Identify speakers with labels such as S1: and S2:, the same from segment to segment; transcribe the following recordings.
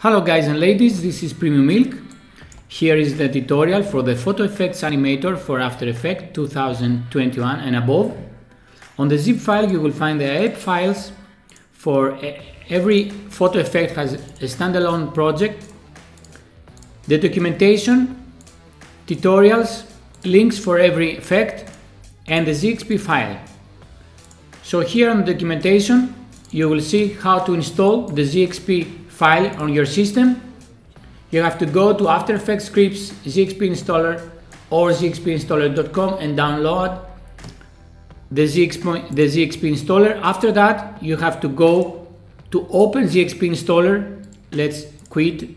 S1: Hello guys and ladies, this is Premiumilk. Here is the tutorial for the Photo Effects Animator for After Effects 2021 and above. On the zip file you will find the app files for every photo effect has a standalone project, the documentation, tutorials, links for every effect and the ZXP file. So here on the documentation you will see how to install the ZXP file on your system, you have to go to After Effects Scripts ZXP installer or zxpinstaller.com and download the ZXP, the ZXP installer. After that, you have to go to open ZXP installer. Let's quit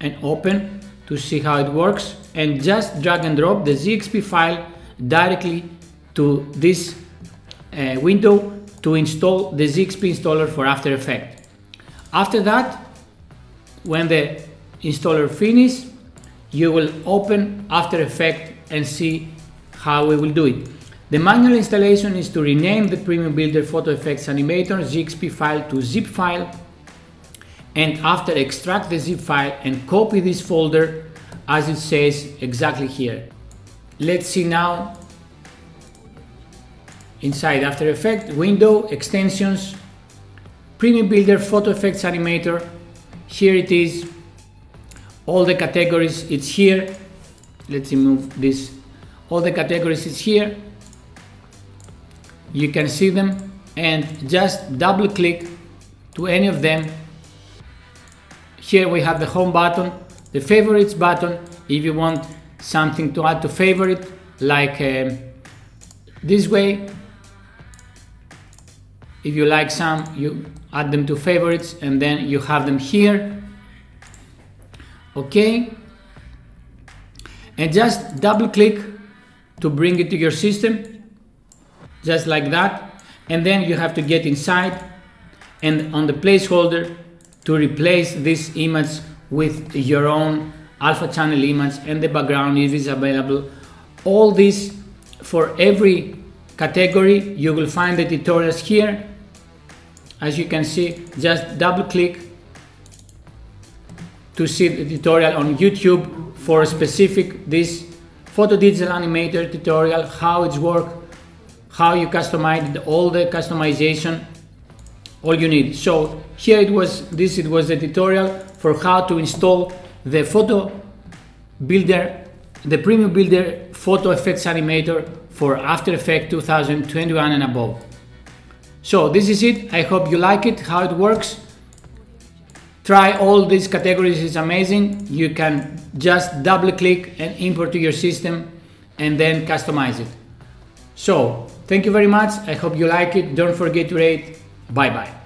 S1: and open to see how it works and just drag and drop the ZXP file directly to this uh, window to install the ZXP installer for After Effects. After that, when the installer finish, you will open After Effects and see how we will do it. The manual installation is to rename the PremiumBuilder Photo Effects Animator ZXP file to zip file and after extract the zip file and copy this folder as it says exactly here. Let's see now inside After Effects, Window, Extensions, PremiumBuilder Photo Effects Animator, here it is. All the categories it's here. Let's remove this. All the categories is here. You can see them. And just double click to any of them. Here we have the home button the favorites button. If you want something to add to favorite like um, this way if you like some you add them to favorites and then you have them here. Okay and just double click to bring it to your system. Just like that. And then you have to get inside and on the placeholder to replace this image with your own alpha channel image and the background if it's available. All this for every category you will find the tutorials here as you can see just double click to see the tutorial on YouTube for specific this photo digital animator tutorial how it's work how you customize all the customization all you need. So here it was this it was the tutorial for how to install the photo builder the premium builder photo effects animator for after effects 2021 and above so this is it. I hope you like it, how it works. Try all these categories, it's amazing. You can just double click and import to your system and then customize it. So thank you very much. I hope you like it. Don't forget to rate. Bye bye.